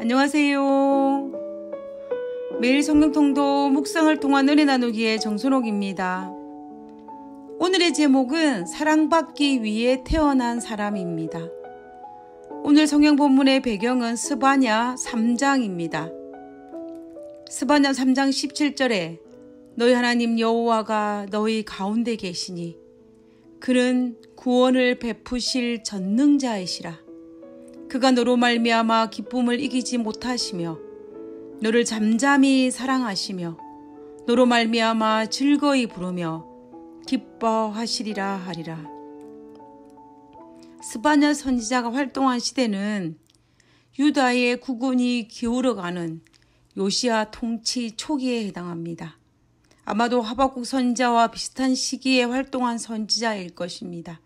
안녕하세요. 매일 성경통도 묵상을 통한 은혜 나누기의 정순옥입니다. 오늘의 제목은 사랑받기 위해 태어난 사람입니다. 오늘 성경 본문의 배경은 스바냐 3장입니다. 스바냐 3장 17절에 너희 하나님 여호와가 너희 가운데 계시니 그는 구원을 베푸실 전능자이시라. 그가 너로 말미암아 기쁨을 이기지 못하시며 너를 잠잠히 사랑하시며 너로 말미암아 즐거이 부르며 기뻐하시리라 하리라. 스바냐 선지자가 활동한 시대는 유다의 국군이 기울어가는 요시아 통치 초기에 해당합니다. 아마도 하박국 선지자와 비슷한 시기에 활동한 선지자일 것입니다.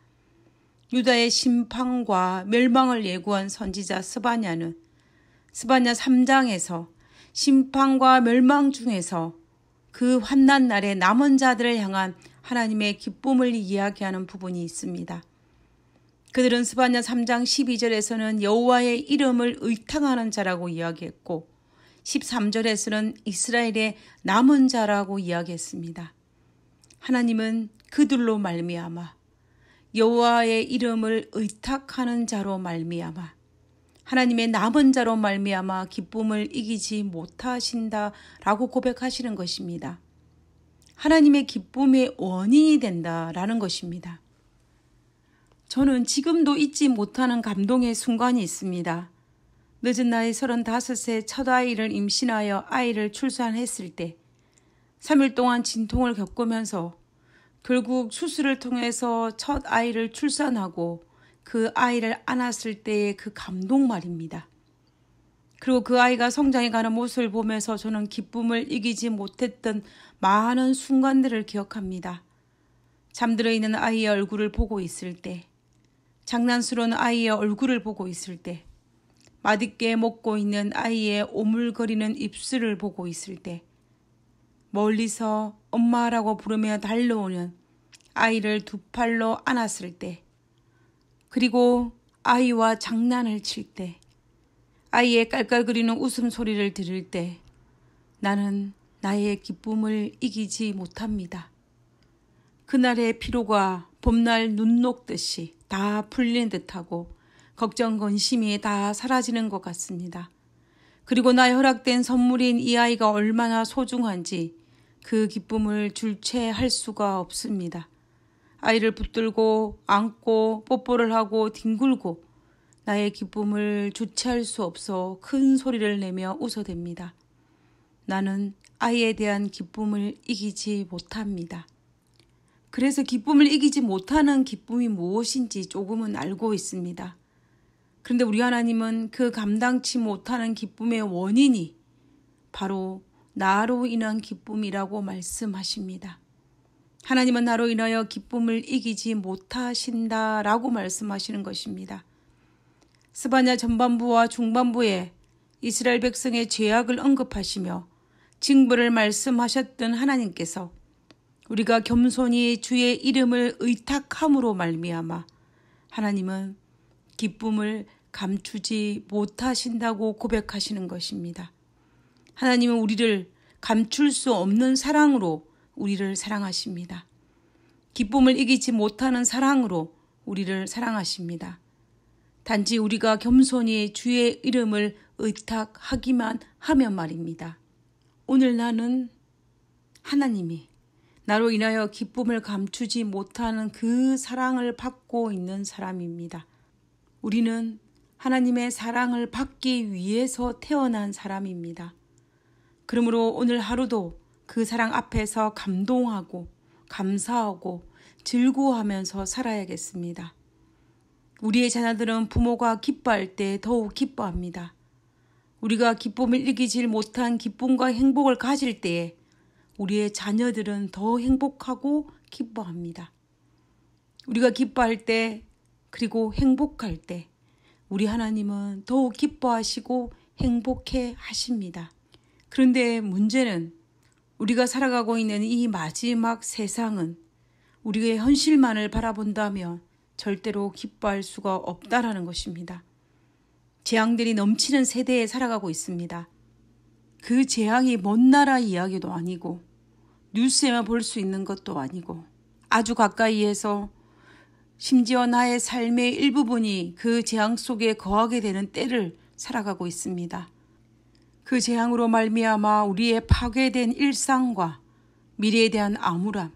유다의 심판과 멸망을 예고한 선지자 스바냐는 스바냐 3장에서 심판과 멸망 중에서 그 환난 날에 남은 자들을 향한 하나님의 기쁨을 이야기하는 부분이 있습니다. 그들은 스바냐 3장 12절에서는 여호와의 이름을 의탕하는 자라고 이야기했고 13절에서는 이스라엘의 남은 자라고 이야기했습니다. 하나님은 그들로 말미암아 여호와의 이름을 의탁하는 자로 말미암아 하나님의 남은 자로 말미암아 기쁨을 이기지 못하신다라고 고백하시는 것입니다. 하나님의 기쁨의 원인이 된다라는 것입니다. 저는 지금도 잊지 못하는 감동의 순간이 있습니다. 늦은 나이 35세 첫 아이를 임신하여 아이를 출산했을 때 3일 동안 진통을 겪으면서 결국 수술을 통해서 첫 아이를 출산하고 그 아이를 안았을 때의 그 감동 말입니다. 그리고 그 아이가 성장해 가는 모습을 보면서 저는 기쁨을 이기지 못했던 많은 순간들을 기억합니다. 잠들어 있는 아이의 얼굴을 보고 있을 때, 장난스러운 아이의 얼굴을 보고 있을 때, 맛있게 먹고 있는 아이의 오물거리는 입술을 보고 있을 때, 멀리서 엄마라고 부르며 달려오는 아이를 두 팔로 안았을 때, 그리고 아이와 장난을 칠 때, 아이의 깔깔거리는 웃음소리를 들을 때, 나는 나의 기쁨을 이기지 못합니다. 그날의 피로가 봄날 눈 녹듯이 다 풀린 듯하고 걱정 건심이 다 사라지는 것 같습니다. 그리고 나의 허락된 선물인 이 아이가 얼마나 소중한지 그 기쁨을 줄채할 수가 없습니다. 아이를 붙들고 안고 뽀뽀를 하고 뒹굴고 나의 기쁨을 주체할 수 없어 큰 소리를 내며 웃어댑니다. 나는 아이에 대한 기쁨을 이기지 못합니다. 그래서 기쁨을 이기지 못하는 기쁨이 무엇인지 조금은 알고 있습니다. 그런데 우리 하나님은 그 감당치 못하는 기쁨의 원인이 바로 나로 인한 기쁨이라고 말씀하십니다. 하나님은 나로 인하여 기쁨을 이기지 못하신다라고 말씀하시는 것입니다. 스바냐 전반부와 중반부에 이스라엘 백성의 죄악을 언급하시며 징벌을 말씀하셨던 하나님께서 우리가 겸손히 주의 이름을 의탁함으로 말미암아 하나님은 기쁨을 감추지 못하신다고 고백하시는 것입니다. 하나님은 우리를 감출 수 없는 사랑으로 우리를 사랑하십니다. 기쁨을 이기지 못하는 사랑으로 우리를 사랑하십니다. 단지 우리가 겸손히 주의 이름을 의탁하기만 하면 말입니다. 오늘 나는 하나님이 나로 인하여 기쁨을 감추지 못하는 그 사랑을 받고 있는 사람입니다. 우리는 하나님의 사랑을 받기 위해서 태어난 사람입니다. 그러므로 오늘 하루도 그 사랑 앞에서 감동하고 감사하고 즐거워하면서 살아야겠습니다. 우리의 자녀들은 부모가 기뻐할 때 더욱 기뻐합니다. 우리가 기쁨을 이기질 못한 기쁨과 행복을 가질 때에 우리의 자녀들은 더 행복하고 기뻐합니다. 우리가 기뻐할 때 그리고 행복할 때 우리 하나님은 더욱 기뻐하시고 행복해 하십니다. 그런데 문제는 우리가 살아가고 있는 이 마지막 세상은 우리의 현실만을 바라본다면 절대로 기뻐할 수가 없다라는 것입니다. 재앙들이 넘치는 세대에 살아가고 있습니다. 그 재앙이 먼 나라 이야기도 아니고 뉴스에만 볼 수 있는 것도 아니고 아주 가까이에서 심지어 나의 삶의 일부분이 그 재앙 속에 거하게 되는 때를 살아가고 있습니다. 그 재앙으로 말미암아 우리의 파괴된 일상과 미래에 대한 암울함,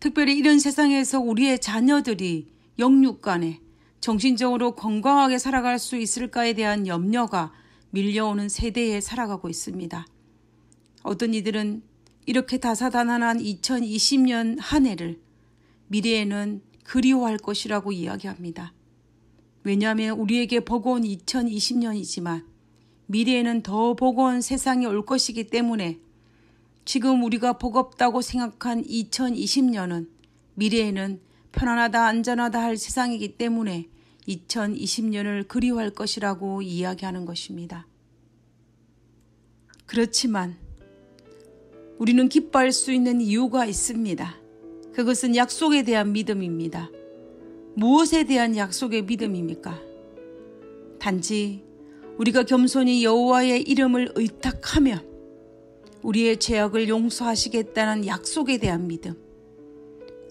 특별히 이런 세상에서 우리의 자녀들이 영육간에 정신적으로 건강하게 살아갈 수 있을까에 대한 염려가 밀려오는 세대에 살아가고 있습니다. 어떤 이들은 이렇게 다사다난한 2020년 한 해를 미래에는 그리워할 것이라고 이야기합니다. 왜냐하면 우리에게 버거운 2020년이지만 미래에는 더 버거운 세상이 올 것이기 때문에 지금 우리가 버겁다고 생각한 2020년은 미래에는 편안하다 안전하다 할 세상이기 때문에 2020년을 그리워할 것이라고 이야기하는 것입니다. 그렇지만 우리는 기뻐할 수 있는 이유가 있습니다. 그것은 약속에 대한 믿음입니다. 무엇에 대한 약속의 믿음입니까? 단지 우리가 겸손히 여호와의 이름을 의탁하며 우리의 죄악을 용서하시겠다는 약속에 대한 믿음,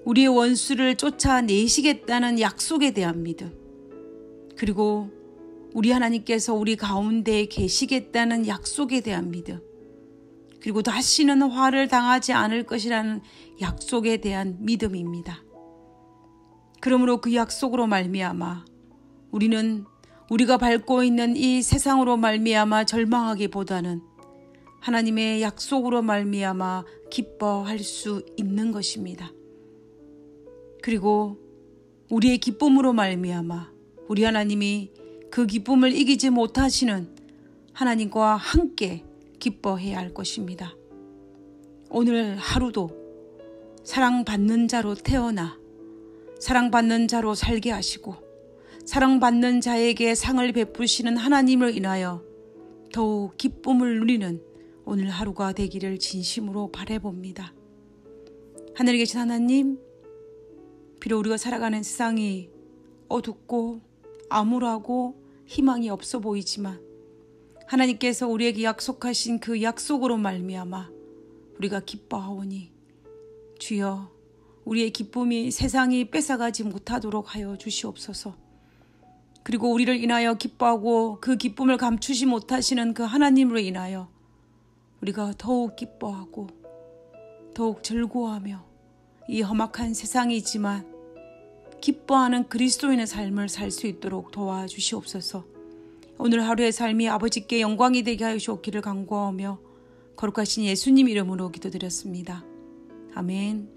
우리의 원수를 쫓아내시겠다는 약속에 대한 믿음, 그리고 우리 하나님께서 우리 가운데 계시겠다는 약속에 대한 믿음, 그리고 다시는 화를 당하지 않을 것이라는 약속에 대한 믿음입니다. 그러므로 그 약속으로 말미암아 우리는 우리가 밟고 있는 이 세상으로 말미암아 절망하기보다는 하나님의 약속으로 말미암아 기뻐할 수 있는 것입니다. 그리고 우리의 기쁨으로 말미암아 우리 하나님이 그 기쁨을 이기지 못하시는 하나님과 함께 기뻐해야 할 것입니다. 오늘 하루도 사랑받는 자로 태어나 사랑받는 자로 살게 하시고 사랑받는 자에게 상을 베푸시는 하나님을 인하여 더욱 기쁨을 누리는 오늘 하루가 되기를 진심으로 바래봅니다. 하늘에 계신 하나님, 비록 우리가 살아가는 세상이 어둡고 암울하고 희망이 없어 보이지만 하나님께서 우리에게 약속하신 그 약속으로 말미암아 우리가 기뻐하오니 주여 우리의 기쁨이 세상이 뺏어가지 못하도록 하여 주시옵소서. 그리고 우리를 인하여 기뻐하고 그 기쁨을 감추지 못하시는 그 하나님으로 인하여 우리가 더욱 기뻐하고 더욱 즐거워하며 이 험악한 세상이지만 기뻐하는 그리스도인의 삶을 살 수 있도록 도와주시옵소서. 오늘 하루의 삶이 아버지께 영광이 되게 하여 주옵기를 간구하며 거룩하신 예수님 이름으로 기도드렸습니다. 아멘.